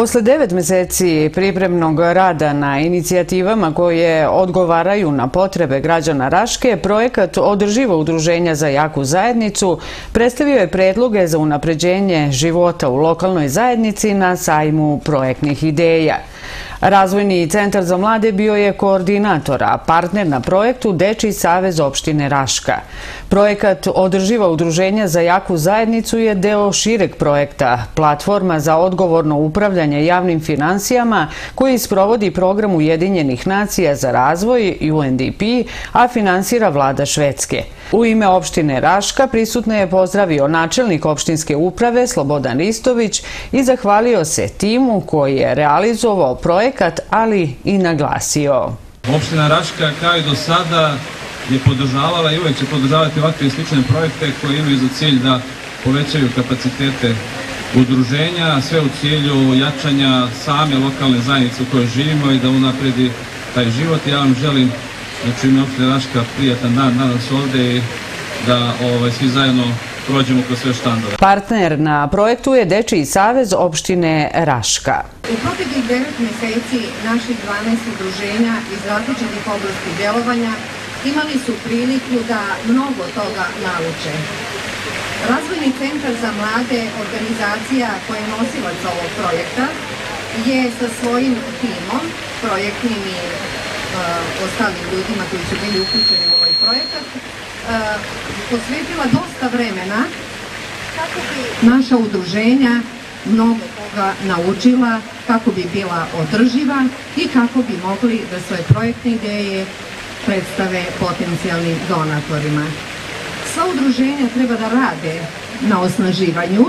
Posle devet meseci pripremnog rada na inicijativama koje odgovaraju na potrebe građana Raške, projekat Održivo udruženja za jaku zajednicu predstavio je predloge za unapređenje života u lokalnoj zajednici na sajmu projektnih ideja. Razvojni centar za mlade bio je koordinator, a partner na projektu Deči savez opštine Raška. Projekat Održiva udruženja za jaku zajednicu je deo šireg projekta, platforma za odgovorno upravljanje javnim financijama koji sprovodi program Ujedinjenih nacija za razvoj UNDP, a finansira vlada Švedske. U ime opštine Raška prisutno je pozdravio načelnik opštinske uprave Slobodan Ristović i zahvalio se timu koji je realizovao projekat, ali i naglasio. Opština Raška kao i do sada je podržavala i uvek će podržavati ovakve i slične projekte koji imaju za cilj da povećaju kapacitete udruženja, sve u cilju jačanja same lokalne zajednice u kojoj živimo i da unapredi taj život. Ja vam želim Znači ime opštine Raška prijatan dan danas ovde i da ovaj, svi zajedno prođemo kroz sve štandove. Partner na projektu je Dečiji savez opštine Raška. U proteklih 9 meseci naših 12 udruženja iz različitih oblasti delovanja imali su priliku da mnogo toga nauče. Razvojni centar za mlade organizacija koja je nosilac ovog projekta je sa svojim timom, projektnim i uh, ostalim ljudima koji su bili uključeni u ovaj projekat, uh, posvetila dosta vremena kako bi naša udruženja mnogo toga naučila, kako bi bila održiva i kako bi mogli da svoje projektne ideje predstave potencijalnim donatorima. Sva udruženja treba da rade na osnaživanju,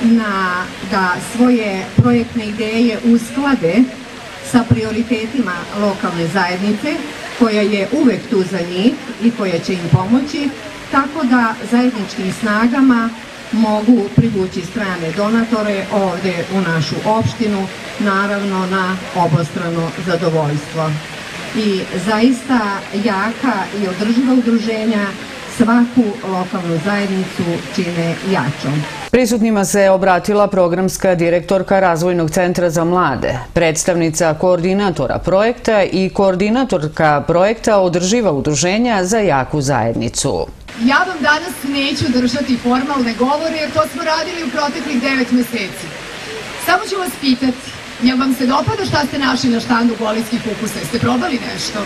na da svoje projektne ideje usklade sa prioritetima lokalne zajednice, koja je uvek tu za njih i koja će im pomoći, tako da zajedničkim snagama mogu privući strane donatore ovde u našu opštinu, naravno na obostrano zadovoljstvo. I zaista jaka i održiva udruženja svaku lokalnu zajednicu čine jačom. Prisutnima se obratila programska direktorka Razvojnog centra za mlade, predstavnica koordinatora projekta i koordinatorka projekta Održiva udruženja za jaku zajednicu. Ja vam danas neću držati formalne govore jer to smo radili u proteklih devet meseci. Samo ću vas pitati, jel vam se dopada šta ste našli na štandu golijskih ukusa? Jeste probali nešto?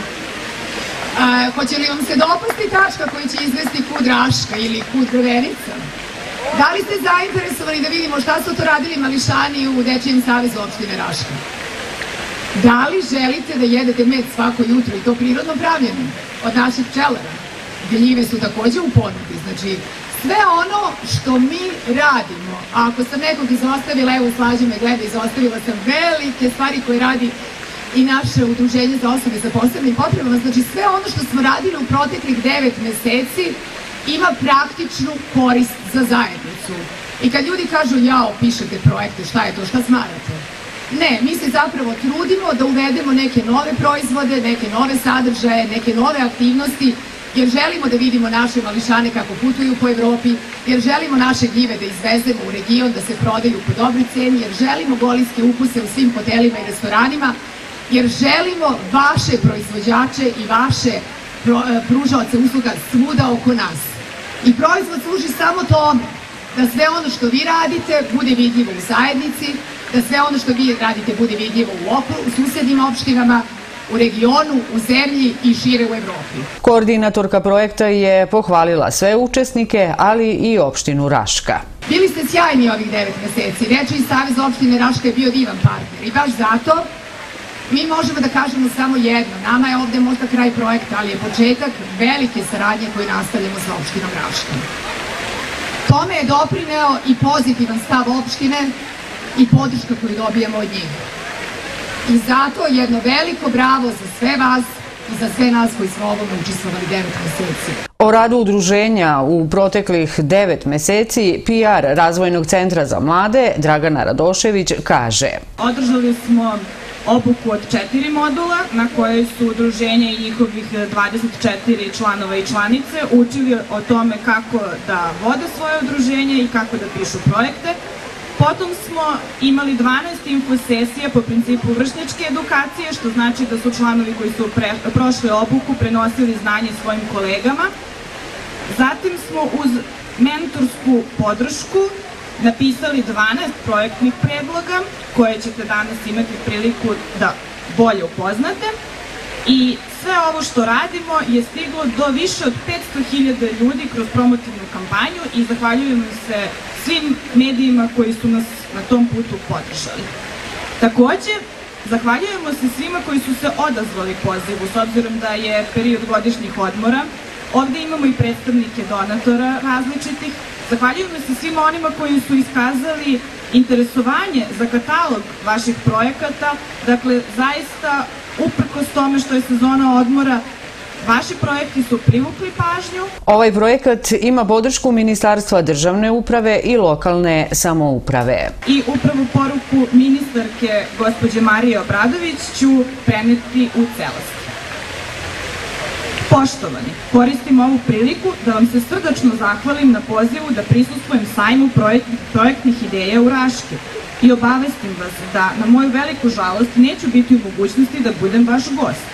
A, hoće li vam se dopasti tačka koji će izvesti kud Raška ili kud Drvenica? Da li ste zainteresovani da vidimo šta su to radili mališani u Dečijem savezu opštine Raška? Da li želite da jedete med svako jutro i to prirodno pravljeno od naših pčelara? Gljive su takođe u ponudi, znači sve ono što mi radimo, a ako sam nekog izostavila, evo slađe me gleda, izostavila sam velike stvari koje radi i naše udruženje za osobe sa posebnim potrebama, znači sve ono što smo radili u proteklih devet meseci ima praktičnu korist za zajednicu. I kad ljudi kažu jao, pišete projekte, šta je to, šta smarate? Ne, mi se zapravo trudimo da uvedemo neke nove proizvode, neke nove sadržaje, neke nove aktivnosti, jer želimo da vidimo naše mališane kako putuju po Evropi, jer želimo naše gljive da izvezemo u region, da se prodaju po dobroj ceni, jer želimo golijske ukuse u svim hotelima i restoranima, jer želimo vaše proizvođače i vaše pružaoce usluga svuda oko nas. I proizvod služi samo tome da sve ono što vi radite bude vidljivo u zajednici, da sve ono što vi radite bude vidljivo u, okru, u susednim opštinama, u regionu, u zemlji i šire u Evropi. Koordinatorka projekta je pohvalila sve učesnike, ali i opštinu Raška. Bili ste sjajni ovih devet meseci. Reči i Savez opštine Raška je bio divan partner i baš zato mi možemo da kažemo samo jedno. Nama je ovde možda kraj projekta, ali je početak velike saradnje koju nastavljamo sa opštinom Raška. Tome je doprineo i pozitivan stav opštine i podrška koju dobijamo od njih. I zato jedno veliko bravo za sve vas i za sve nas koji smo ovome učestvovali 9 meseci. O radu udruženja u proteklih 9 meseci PR Razvojnog centra za mlade Dragana Radošević kaže Održali smo obuku od četiri modula na kojoj su udruženje i njihovih 24 članova i članice učili o tome kako da vode svoje udruženje i kako da pišu projekte. Potom smo imali 12 infosesija po principu vršnjačke edukacije, što znači da su članovi koji su pre, prošli obuku prenosili znanje svojim kolegama. Zatim smo uz mentorsku podršku napisali 12 projektnih predloga koje ćete danas imati priliku da bolje upoznate i sve ovo što radimo je stiglo do više od 500.000 ljudi kroz promotivnu kampanju i zahvaljujemo se svim medijima koji su nas na tom putu podržali. Takođe, zahvaljujemo se svima koji su se odazvali pozivu, s obzirom da je period godišnjih odmora. Ovde imamo i predstavnike donatora različitih. Zahvaljujemo se svima onima koji su iskazali interesovanje za katalog vaših projekata. Dakle, zaista, uprkos tome što je sezona odmora, Vaši projekti su privukli pažnju. Ovaj projekat ima podršku Ministarstva državne uprave i lokalne samouprave. I upravo poruku ministarke gospođe Marije Obradović ću preneti u celosti. Poštovani, koristim ovu priliku da vam se srdačno zahvalim na pozivu da prisustvujem sajmu projektnih ideja u Raški i obavestim vas da na moju veliku žalost neću biti u mogućnosti da budem vaš gost.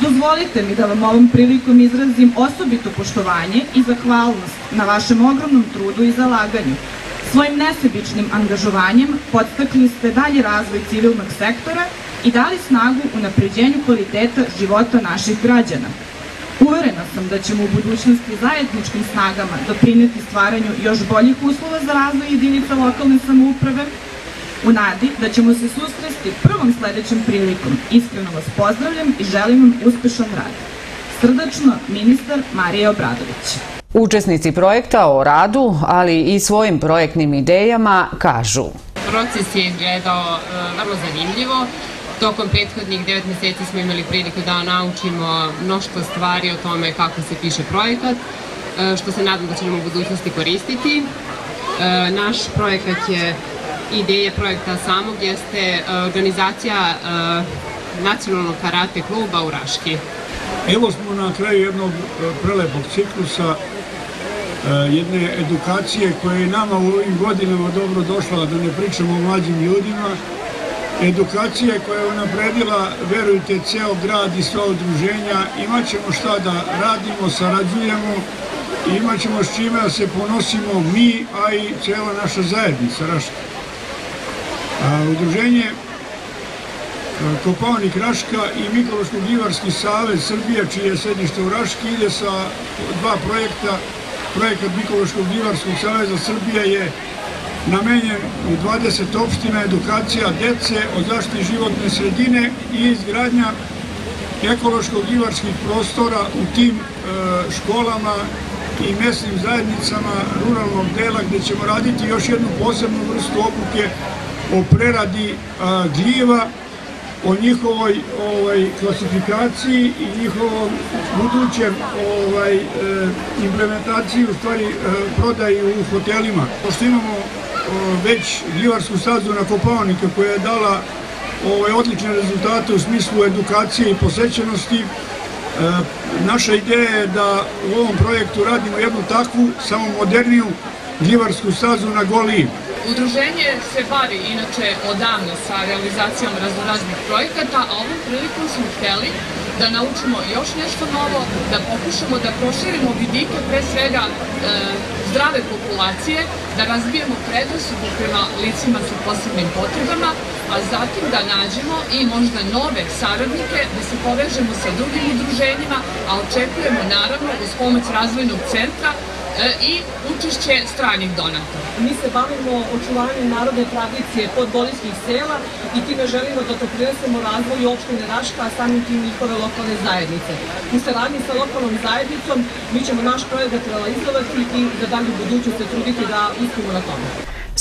Dozvolite mi da vam ovom prilikom izrazim osobito poštovanje i zahvalnost na vašem ogromnom trudu i zalaganju. Svojim nesebičnim angažovanjem podstakli ste dalje razvoj civilnog sektora i dali snagu u napređenju kvaliteta života naših građana. Uverena sam da ćemo u budućnosti zajedničkim snagama doprineti stvaranju još boljih uslova za razvoj jedinica lokalne samouprave, U nadi da ćemo se susresti prvom sledećem prilikom, iskreno vas pozdravljam i želim vam uspešan rad. Srdačno, ministar Marija Obradović. Učesnici projekta o radu, ali i svojim projektnim idejama kažu. Proces je izgledao e, vrlo zanimljivo. Tokom prethodnih devet meseci smo imali priliku da naučimo mnoštvo stvari o tome kako se piše projekat, e, što se nadam da ćemo u budućnosti koristiti. E, naš projekat je ideje projekta samog jeste e, organizacija nacionalnog karate kluba u Raški. Evo smo na kraju jednog prelepog ciklusa, jedne edukacije koja je nama u ovim godinama dobro došla, da ne pričamo o mlađim ljudima, edukacija koja je unapredila, verujte, ceo grad i sva udruženja, imaćemo šta da radimo, sarađujemo, imaćemo s čime da se ponosimo mi, a i cela naša zajednica Raška. Udruženje Kopaonik Raška i Mikološko-Givarski savez Srbije, čije je sedište u Raški, ide sa dva projekta. Projekat Mikološko-Givarskog saveza Srbije je namenjen u 20 opština edukacija dece o zaštiti životne sredine i izgradnja ekološko-givarskih prostora u tim e, školama i mesnim zajednicama ruralnog dela gde ćemo raditi još jednu posebnu vrstu obuke o preradi a, gljiva, o njihovoj ovaj, klasifikaciji i njihovom budućem ovaj, e, implementaciji, u stvari e, prodaji u hotelima. Pošto imamo već gljivarsku stazu na Kopaonika koja je dala ovaj, odlične rezultate u smislu edukacije i posećenosti, e, naša ideja je da u ovom projektu radimo jednu takvu, samo moderniju gljivarsku stazu na Goliji. Udruženje se bavi inače odavno sa realizacijom raznoraznih projekata, a ovom prilikom smo hteli da naučimo još nešto novo, da pokušamo da proširimo vidike pre svega e, zdrave populacije, da razbijemo predrasudu prema licima sa posebnim potrebama, a zatim da nađemo i možda nove saradnike, da se povežemo sa drugim udruženjima, a očekujemo naravno uz pomoć razvojnog centra i učešće stranih donata. Mi se bavimo očuvanjem narodne tradicije podbolijskih sela i time želimo da doprinesemo razvoju opštine Raška, a samim tim njihove lokalne zajednice. U saradnji sa lokalnom zajednicom mi ćemo naš projekat realizovati i za dalju budućnost se truditi da uspimo na tome.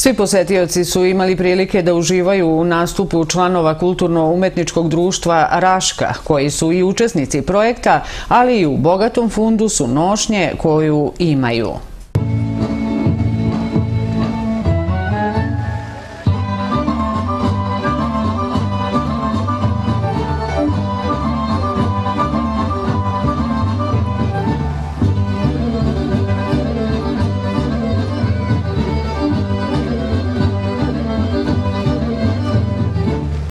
Svi posetioci su imali prilike da uživaju u nastupu članova kulturno-umetničkog društva Raška, koji su i učesnici projekta, ali i u bogatom fundusu nošnje koju imaju.